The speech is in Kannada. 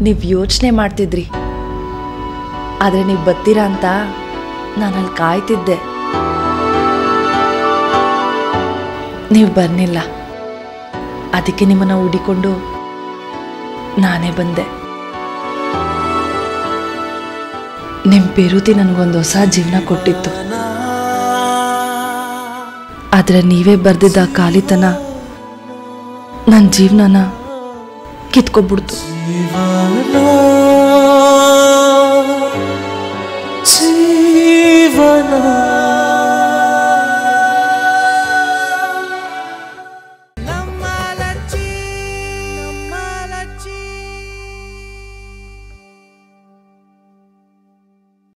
ನೀವು ಯೋಚನೆ ಮಾಡ್ತಿದ್ರಿ. ಆದರೆ ನೀವು ಬರ್ತೀರಾ ಅಂತ ನಾನು ಅಲ್ಲಿ ಕಾಯ್ತಿದ್ದೆ. ನೀವು ಬರ್ನಿಲ್ಲ. ಅದಕ್ಕೆ ನಿಮ್ಮನ್ನು ಹುಡಿಕೊಂಡು ನಾನೇ ಬಂದೆ. ನಿಮ್ಮ ಪಿರುತಿ ನನಗೊಂದು ಹೊಸ ಜೀವನ ಕೊಟ್ಟಿತ್ತು. ಆದರೆ ನೀವೇ ಬರೆದಿದ್ದ ಖಾಲಿತನ ನನ್ನ ಜೀವನನ ಕಿತ್ಕೊಬಿಡ್ತು